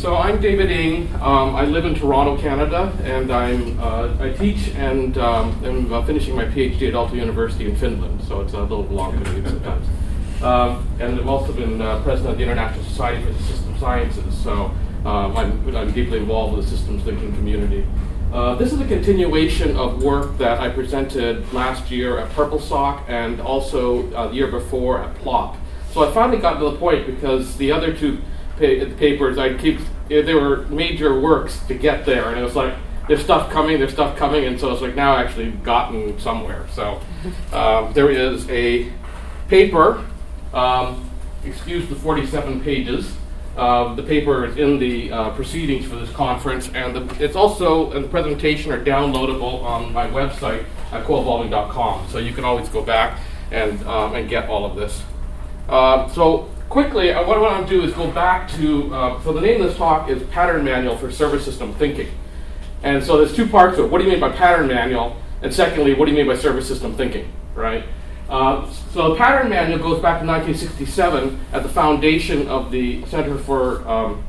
So I'm David Ing. Um, I live in Toronto, Canada, and I'm uh, I teach and um, am uh, finishing my PhD at Aalto University in Finland. So it's a little long commute sometimes. Um, and I've also been uh, president of the International Society for System Sciences. So um, I'm, I'm, deeply involved with the systems thinking community. Uh, this is a continuation of work that I presented last year at PURPLSOC and also uh, the year before at PLoP. So I finally got to the point because the other two pa- papers, I keep there were major works to get there, and it was like there's stuff coming, there's stuff coming, and so it's like now actually gotten somewhere. So um, there is a paper. Um, excuse the 47 pages. Uh, the paper is in the uh, proceedings for this conference, and the, it's also and the presentation are downloadable on my website at coevolving.com. So you can always go back and um, and get all of this. Uh, so quickly, uh, what I want to do is go back to, uh, so the name of this talk is Pattern Manual for Service System Thinking. And so there's two parts of it. What do you mean by pattern manual? And secondly, what do you mean by service system thinking, right? Uh, so the pattern manual goes back to 1967 at the foundation of the Center for, um,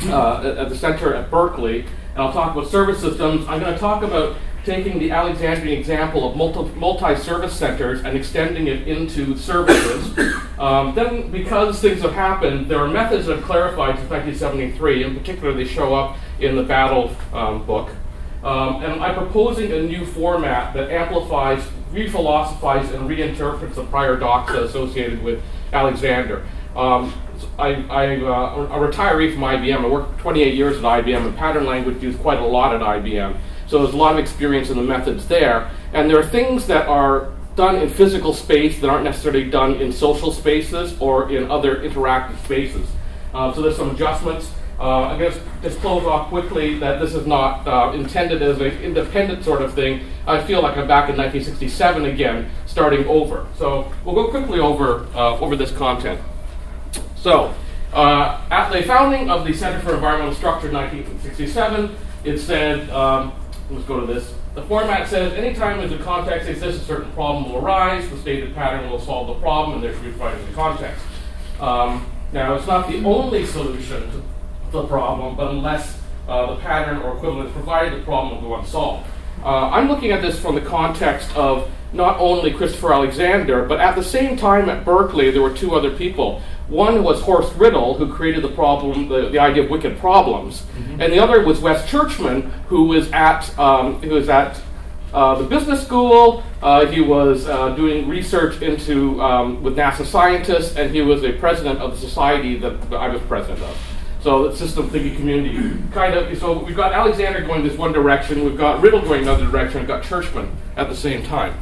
uh, at the center at Berkeley. And I'll talk about service systems. I'm going to talk about taking the Alexandrian example of multi service centers and extending it into services. Um, then, because things have happened, there are methods that have clarified since 1973. In particular, they show up in the Battle um, book. Um, and I'm proposing a new format that amplifies, re-philosophizes, and reinterprets the prior doxa associated with Alexander. Um, I, am uh, a retiree from IBM. I worked 28 years at IBM, and pattern language used quite a lot at IBM. So there's a lot of experience in the methods there. And there are things that are done in physical space that aren't necessarily done in social spaces or in other interactive spaces. Uh, so there's some adjustments. Uh, I'm going to just close off quickly that this is not uh, intended as an independent sort of thing. I feel like I'm back in 1967 again, starting over. So we'll go quickly over, uh, over this content. So, uh, at the founding of the Center for Environmental Structure in 1967, it said um, let's go to this. The format says anytime there's a context exists, a certain problem will arise. The stated pattern will solve the problem, and there should be finding the context. Um, now, it's not the only solution to the problem, but unless uh, the pattern or equivalent provided, the problem will go unsolved. Uh, I'm looking at this from the context of not only Christopher Alexander, but at the same time at Berkeley, there were two other people. One was Horst Rittel, who created the problem, the, the idea of wicked problems, mm-hmm. and the other was Wes Churchman, who was at um, who was at uh, the business school. Uh, he was uh, doing research into um, with NASA scientists, and he was a president of the society that I was president of. So the system thinking community kind of. So we've got Alexander going this one direction, we've got Rittel going another direction, we've got Churchman at the same time.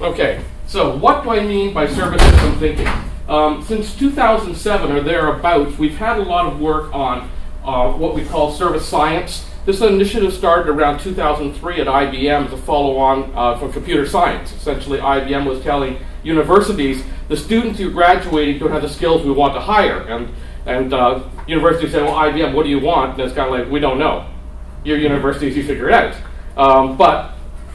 Okay, so what do I mean by service system thinking? Um, since 2007 or thereabouts, we've had a lot of work on uh, what we call service science. This initiative started around 2003 at IBM as a follow on uh, for computer science. Essentially, IBM was telling universities the students who are graduating don't have the skills we want to hire. And, and uh, universities said, Well, IBM, what do you want? And it's kind of like, We don't know. Your universities, you figure it out. Um, but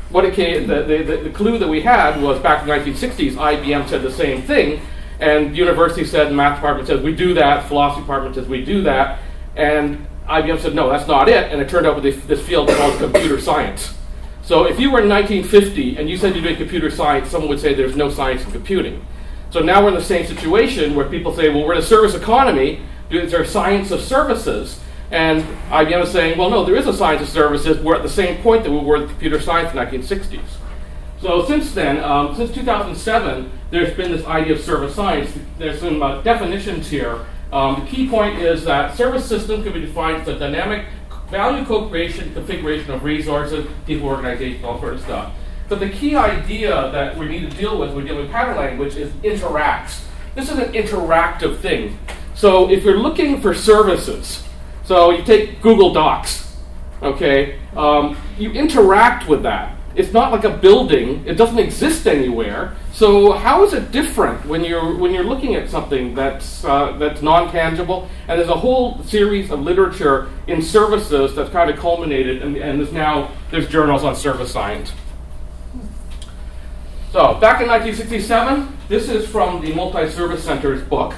what it came, the, the, the, clue that we had was back in the 1960s, IBM said the same thing, and university said, the math department says, we do that, philosophy department says, we do that, and IBM said, no, that's not it, and it turned out with this field called computer science. So if you were in 1950 and you said you're doing computer science, someone would say there's no science in computing. So now we're in the same situation where people say, well, we're in a service economy, is there science of services? And IBM is saying, well, no, there is a science of services. We're at the same point that we were in computer science in the 1960s. So since then, um, since 2007, there's been this idea of service science. There's some uh, definitions here. Um, the key point is that service systems can be defined as a dynamic value co-creation, configuration of resources, people organization, all sort of stuff. But the key idea that we need to deal with when dealing with pattern language is interacts. This is an interactive thing. So if you're looking for services, so you take Google Docs, okay? Um, you interact with that. It's not like a building. It doesn't exist anywhere. So how is it different when you're when you're looking at something that's uh, that's non tangible? And there's a whole series of literature in services that's kind of culminated, and, and there's now there's journals on service science. So back in 1967, this is from the Multi-Service Centers book.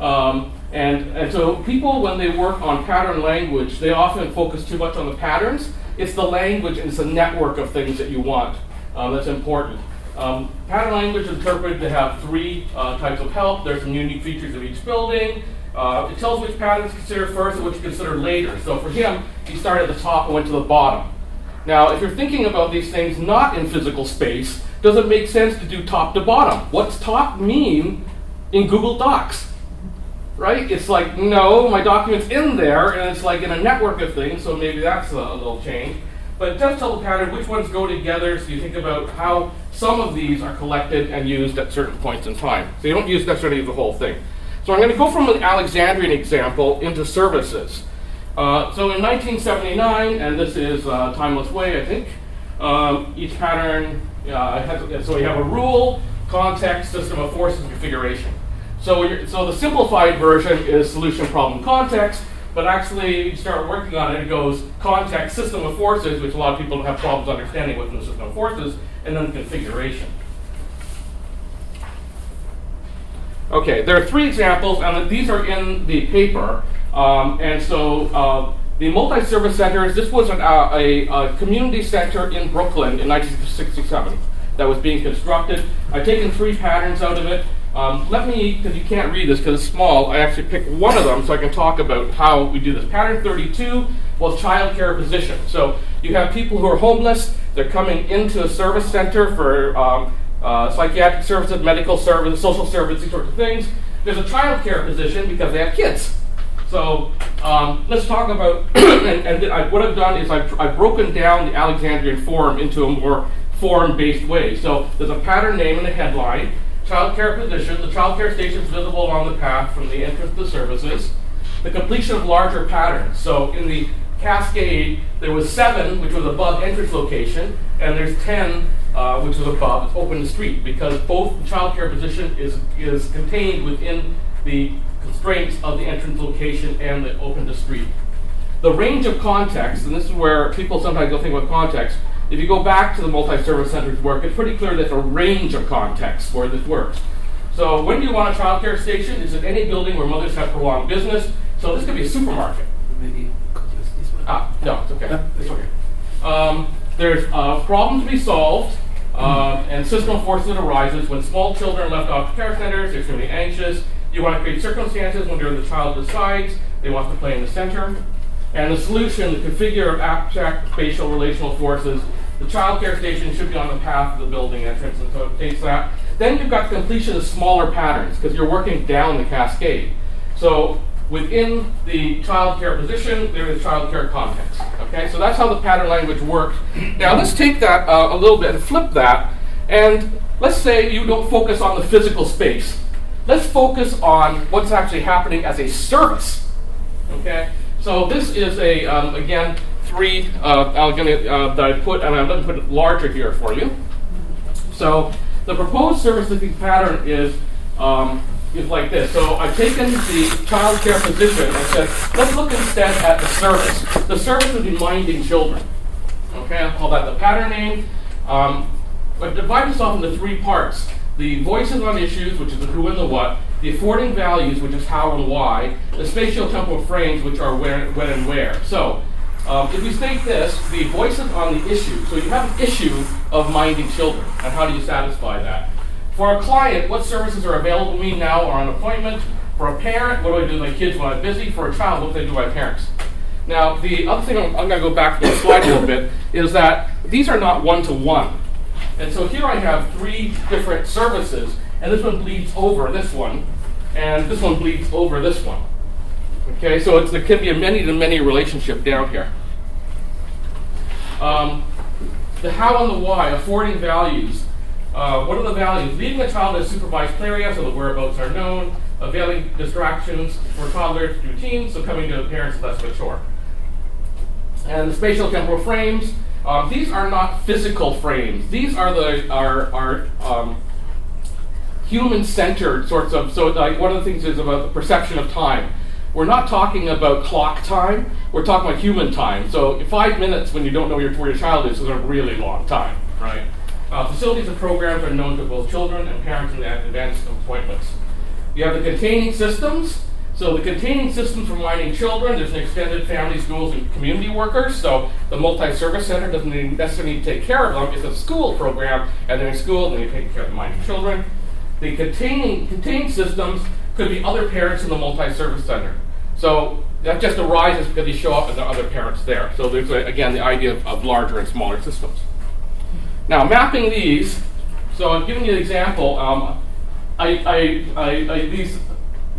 Um, And, and so people, when they work on pattern language, they often focus too much on the patterns. It's the language and it's a network of things that you want um, that's important. Um, pattern language is interpreted to have three uh, types of help. There's some unique features of each building. Uh, it tells which patterns to consider first and which to consider later. So for him, he started at the top and went to the bottom. Now, if you're thinking about these things not in physical space, does it make sense to do top to bottom? What's top mean in Google Docs? Right? It's like, no, my document's in there, and it's like in a network of things, so maybe that's a, a little change. But it does tell the pattern which ones go together, so you think about how some of these are collected and used at certain points in time. So you don't use necessarily the whole thing. So I'm going to go from an Alexandrian example into services. Uh, so in 1979, and this is uh, Timeless Way, I think, um, each pattern uh, has, so we have a rule, context, system of forces, configuration. So, so the simplified version is solution, problem, context, but actually you start working on it, it goes context, system of forces, which a lot of people have problems understanding within the system of forces, and then configuration. Okay, there are three examples, and these are in the paper. Um, and so uh, the multi-service centers, this was an, uh, a, a, community center in Brooklyn in 1967 that was being constructed. I've taken three patterns out of it. Um, let me, because you can't read this because it's small, I actually picked one of them so I can talk about how we do this. Pattern 32 was child care position. So you have people who are homeless, they're coming into a service center for um, uh, psychiatric services, medical services, social services, these sorts of things. There's a child care position because they have kids. So um, let's talk about, and, and I, what I've done is I've, I've, broken down the Alexandrian form into a more form-based way. So there's a pattern name and a headline, child care position, the child care station is visible along the path from the entrance to services, the completion of larger patterns. So in the Cascade, there was seven, which was above entrance location, and there's 10, uh, which was above open the street, because both the child care position is, is contained within the constraints of the entrance location and the open to street. The range of context, and this is where people sometimes don't think about context, if you go back to the multi-service centers work, it's pretty clear that there's a range of contexts where this works. So when do you want a child care station? Is it any building where mothers have prolonged business? So this could be a supermarket. Maybe Ah, no, it's okay. It's okay. Um, there's a problem to be solved, um, and system forces that arises when small children are left off care centers. They're extremely anxious. You want to create circumstances when the child decides they want to play in the center. And the solution, the configure of abstract spatial relational forces. The child care station should be on the path of the building entrance, and so it takes that. Then you've got completion of smaller patterns because you're working down the cascade. So within the child care position, there is child care context. Okay, so that's how the pattern language works. Now let's take that uh, a little bit and flip that, and let's say you don't focus on the physical space. Let's focus on what's actually happening as a service. Okay, so this is a um, again three uh, uh, that I put, and I'm going to put it larger here for you. So the proposed service looking pattern is um, is like this. So I've taken the child care position and said, let's look instead at the service. The service would be minding children. Okay, I'll call that the pattern name. Um, but divide this off into three parts. The voices on issues, which is the who and the what, the affording values, which is how and why, the spatial temporal frames, which are where, when and where. So um, if we state this, the voices on the issue, so you have an issue of minding children, and how do you satisfy that? For a client, what services are available to me now or on appointment? For a parent, what do I do with my kids when I'm busy? For a child, what do I do with my parents? Now, the other thing I'm, I'm going to go back to the slide a little bit is that these are not one to one. And so here I have three different services, and this one bleeds over this one, and this one bleeds over this one. Okay, so there can be a many to many relationship down here. Um, the how and the why, affording values. Uh, what are the values? Leaving a child in a supervised play area so the whereabouts are known, availing distractions for toddlers routines, so coming to the parents less mature. And the spatial temporal frames, um, these are not physical frames. These are the are, are um, human-centered sorts of. So, like one of the things is about the perception of time. We're not talking about clock time. We're talking about human time. So, five minutes when you don't know where your child is is a really long time, right? Uh, facilities and programs are known to both children and parents in advanced appointments. You have the containing systems. So the containing systems for minding children, there's an extended family, schools, and community workers. So the multi-service center doesn't necessarily need to take care of them. It's a school program, and they're in school, and they take care of the minding children. The containing contained systems could be other parents in the multi-service center. So that just arises because you show up and there are other parents there. So there's, a, again, the idea of, of larger and smaller systems. Now, mapping these, so I'm giving you an example. Um, I, I, I, I, these,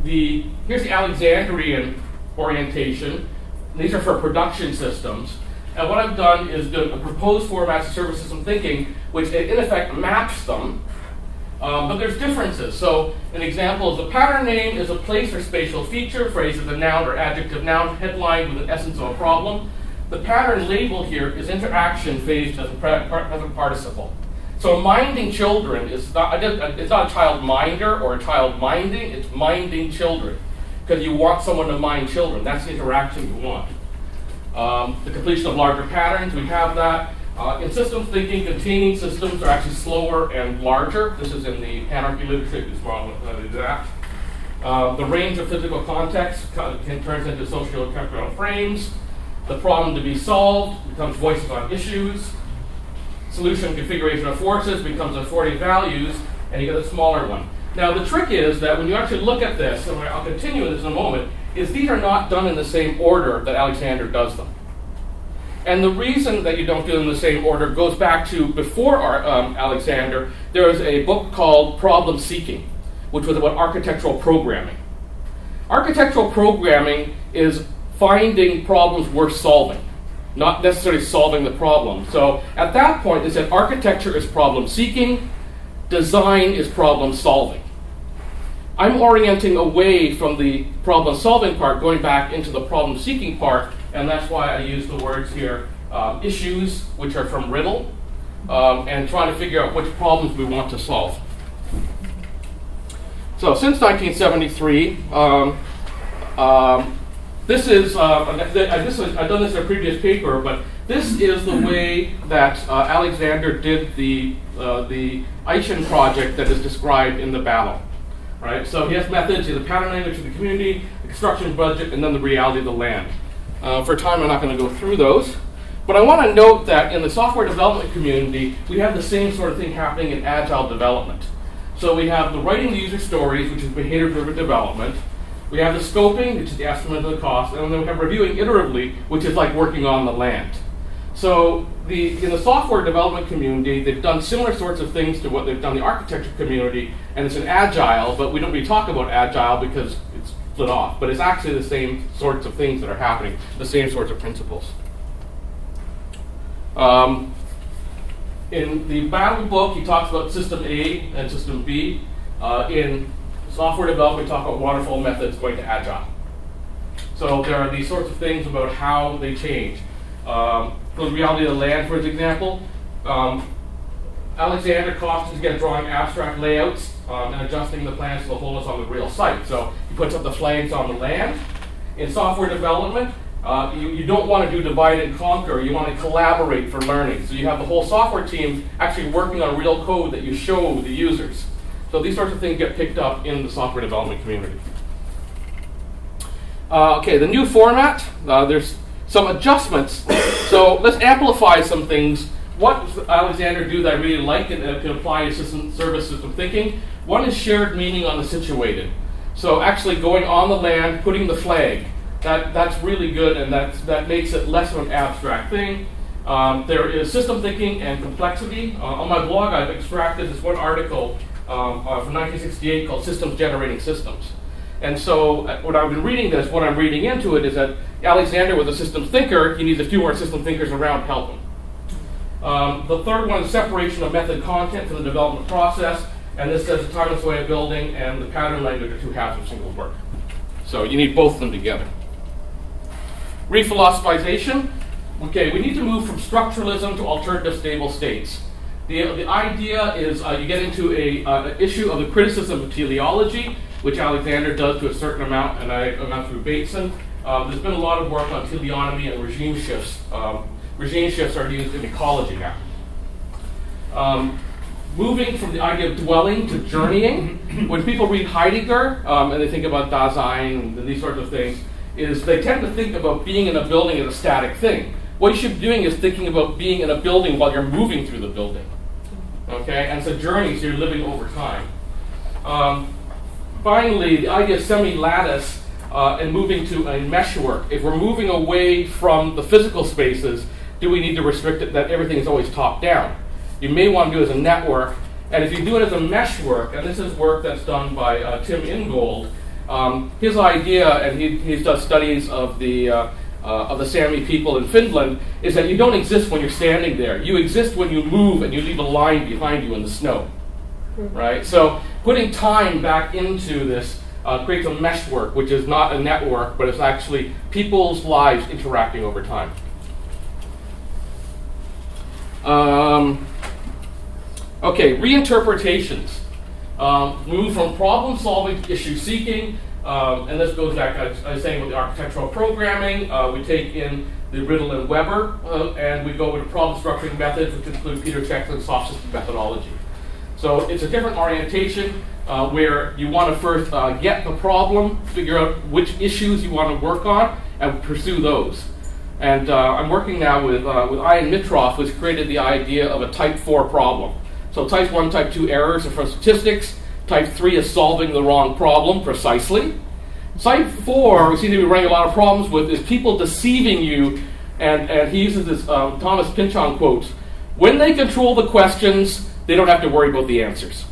the, here's the Alexandrian orientation. These are for production systems. And what I've done is done a proposed format of service system thinking, which in effect maps them um, but there's differences. So an example is the pattern name is a place or spatial feature, phrase is a noun or adjective noun, headline with an essence of a problem. The pattern label here is interaction phased as a present participle. So minding children is not, it's not a child minder or a child minding, it's minding children. Because you want someone to mind children. That's the interaction you want. Um, the completion of larger patterns, we have that. Uh, in systems thinking, containing systems are actually slower and larger. This is in the Panarchy literature, it's wrong with that. Uh, the range of physical context can turn into socio-temporal frames. The problem to be solved becomes voices on issues. Solution configuration of forces becomes affording values, and you get a smaller one. Now, the trick is that when you actually look at this, and I'll continue this in a moment, is these are not done in the same order that Alexander does them. And the reason that you don't do them in the same order goes back to before our, um, Alexander. There was a book called Problem Seeking, which was about architectural programming. Architectural programming is finding problems worth solving, not necessarily solving the problem. So at that point, they said architecture is problem seeking, design is problem solving. I'm orienting away from the problem solving part, going back into the problem seeking part, and that's why I use the words here um, issues, which are from Rittel, um, and trying to figure out which problems we want to solve. So, since 1973, um, um, this is, uh, this is, I've done this in a previous paper, but this is the way that uh, Alexander did the, uh, the Eishin project that is described in the battle. Right? So he has methods, he has a pattern language of the community, the construction budget, and then the reality of the land. Uh, for time, I'm not going to go through those. But I want to note that in the software development community, we have the same sort of thing happening in agile development. So we have the writing the user stories, which is behavior driven development. We have the scoping, which is the estimate of the cost. And then we have reviewing iteratively, which is like working on the land. So the, in the software development community, they've done similar sorts of things to what they've done the architecture community, and it's an agile, but we don't really talk about agile because split off, but it's actually the same sorts of things that are happening, the same sorts of principles. Um, in the Battle book, he talks about system A and system B. Uh, in software development, we talk about waterfall methods going to agile. So there are these sorts of things about how they change. Um, for the reality of the land, for example, um, Alexander is again drawing abstract layouts um, and adjusting the plans to the whole is on the real site. So puts up the flags on the land. In software development, uh, you, you, don't want to do divide and conquer. You want to collaborate for learning. So you have the whole software team actually working on real code that you show the users. So these sorts of things get picked up in the software development community. Uh, okay, the new format, uh, there's some adjustments. so let's amplify some things. What Alexander do that I really like and uh, can apply to system, service system thinking? One is shared meaning on the situated. So actually going on the land, putting the flag, that, that's really good and that's, that makes it less of an abstract thing. Um, there is system thinking and complexity. Uh, on my blog, I've extracted this one article um, uh, from 1968 called Systems Generating Systems. And so uh, when I've been reading this, what I'm reading into it is that Alexander was a systems thinker. He needs a few more system thinkers around to help him. Um, the third one is separation of method content from the development process. And this says timeless way of building and the pattern language are two halves of single work. So you need both of them together. Rephilosophization. Okay, we need to move from structuralism to alternative stable states. The, the idea is uh, you get into a uh, issue of the criticism of teleology, which Alexander does to a certain amount, and I, I went through Bateson. Um, there's been a lot of work on teleonomy and regime shifts. Um, regime shifts are used in ecology now. Um, moving from the idea of dwelling to journeying. when people read Heidegger um, and they think about Dasein and these sorts of things, is they tend to think about being in a building as a static thing. What you should be doing is thinking about being in a building while you're moving through the building. Okay, and so journeys you're living over time. Um, finally, the idea of semi-lattice uh, and moving to a meshwork. If we're moving away from the physical spaces, do we need to restrict it that everything is always top down? You may want to do it as a network, and if you do it as a meshwork, and this is work that's done by uh, Tim Ingold, um, his idea, and he, he's done studies of the uh, uh, of the Sami people in Finland, is that you don't exist when you're standing there. You exist when you move and you leave a line behind you in the snow, mm-hmm. right? So putting time back into this uh, creates a meshwork, which is not a network, but it's actually people's lives interacting over time. Um, okay, reinterpretations. Um, move from problem solving issue seeking. Um, and this goes back, as I was saying, with the architectural programming. Uh, we take in the Rittel and Webber, uh, and we go with problem structuring methods, which include Peter Check's soft system methodology. So it's a different orientation uh, where you want to first uh, get the problem, figure out which issues you want to work on, and pursue those. And uh, I'm working now with, uh, with Ian Mitroff, who's created the idea of a type 4 problem. So type 1, type 2 errors are from statistics. Type 3 is solving the wrong problem precisely. Type 4, we seem to be running a lot of problems with, is people deceiving you. And, and he uses this um, Thomas Pynchon quote When they control the questions, they don't have to worry about the answers.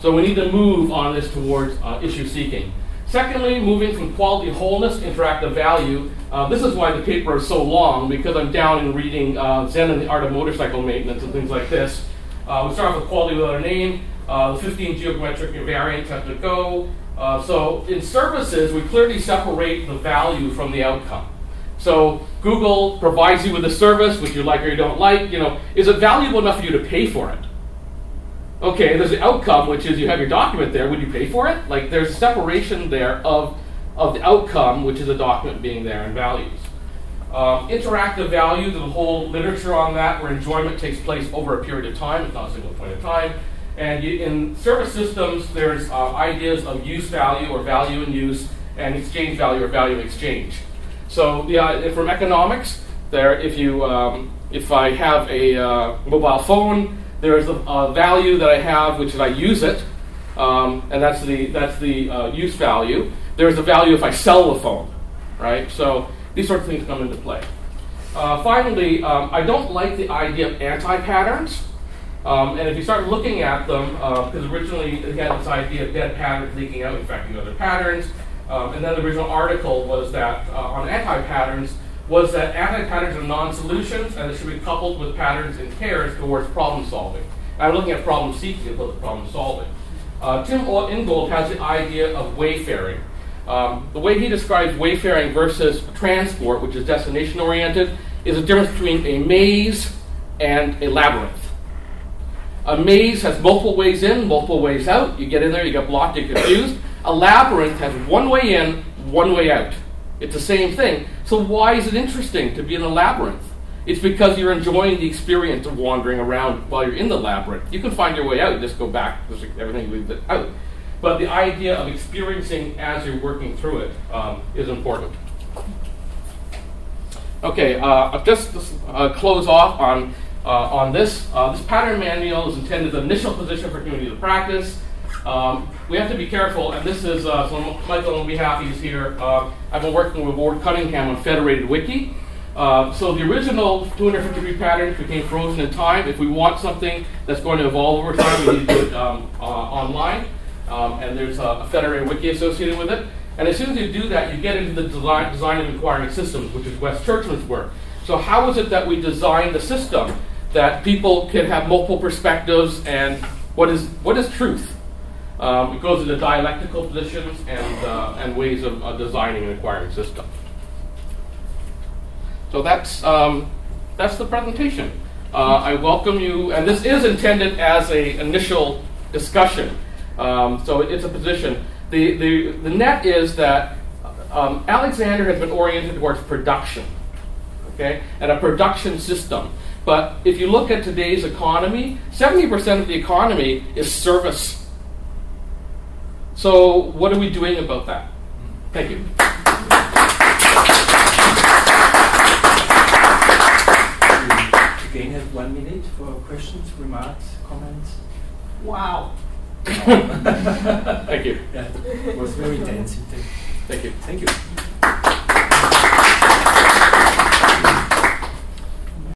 So we need to move on this towards uh, issue seeking. Secondly, moving from quality wholeness to interactive value. Uh, this is why the paper is so long, because I'm down in reading uh, Zen and the Art of Motorcycle Maintenance and things like this. Uh, we start off with quality without a name. Uh, the 15 geometric invariants have to go. Uh, so in services, we clearly separate the value from the outcome. So Google provides you with a service, which you like or you don't like. You know, is it valuable enough for you to pay for it? Okay, there's the outcome, which is you have your document there. Would you pay for it? Like there's a separation there of, of the outcome, which is the document being there, and values. Um, interactive value, a whole literature on that where enjoyment takes place over a period of time. It's not a single point of time. And you, in service systems, there's uh, ideas of use value or value in use and exchange value or value exchange. So yeah, from economics, there, if you, um, if I have a uh, mobile phone, there is a, a, value that I have, which is I use it, um, and that's the that's the uh, use value. There is a value if I sell the phone, right? So these sorts of things come into play. Uh, finally, um, I don't like the idea of anti-patterns. Um, and if you start looking at them, because uh, originally it had this idea of dead patterns leaking out, infecting other patterns, um, and then the original article was that uh, on anti-patterns was that anti-patterns are non-solutions and they should be coupled with patterns and pairs towards problem solving. I'm looking at problem seeking as opposed to problem solving. Uh, Tim Ingold has the idea of wayfaring. Um, the way he describes wayfaring versus transport, which is destination oriented, is a difference between a maze and a labyrinth. A maze has multiple ways in, multiple ways out. You get in there, you get blocked, you get confused. A labyrinth has one way in, one way out. It's the same thing. So why is it interesting to be in a labyrinth? It's because you're enjoying the experience of wandering around while you're in the labyrinth. You can find your way out, just go back, everything leaves it out. But the idea of experiencing as you're working through it um, is important. Okay, uh, just to uh, close off on uh, on this. Uh, this pattern manual is intended as an initial position for community of practice. Um, we have to be careful, and this is, uh, so Michael Mehaffy, he's here. Uh, I've been working with Ward Cunningham on Federated Wiki. So the original 253 patterns became frozen in time. If we want something that's going to evolve over time, we need to do it um, online. Um, and there's a, a Federated Wiki associated with it. And as soon as you do that, you get into the design, design of inquiring systems, which is Wes Churchman's work. So how is it that we design the system that people can have multiple perspectives and what is what is truth? Um, it goes into dialectical positions and uh, and ways of uh, designing an inquiring system. So that's um, that's the presentation. Uh, I welcome you, and this is intended as a initial discussion. Um, so it's a position. The, the, the net is that um, Alexander has been oriented towards production, okay, and a production system. But if you look at today's economy, 70% of the economy is service. So, what are we doing about that? Thank you. Again have one minute for questions, remarks, comments. Wow. Thank you. Yeah, it was very intense. Thank you. Thank you.